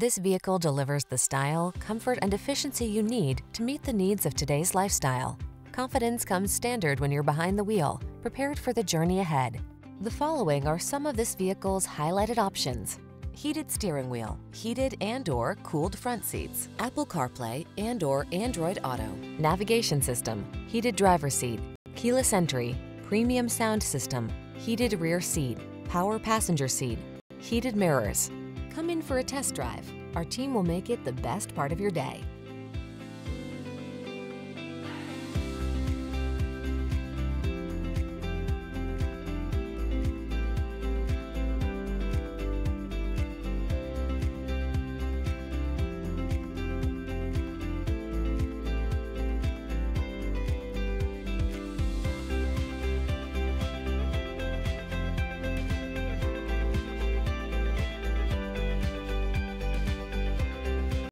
This vehicle delivers the style, comfort, and efficiency you need to meet the needs of today's lifestyle. Confidence comes standard when you're behind the wheel, prepared for the journey ahead. The following are some of this vehicle's highlighted options. Heated steering wheel, heated and or cooled front seats, Apple CarPlay and or Android Auto, navigation system, heated driver seat, keyless entry, premium sound system, heated rear seat, power passenger seat, heated mirrors. Come in for a test drive. Our team will make it the best part of your day.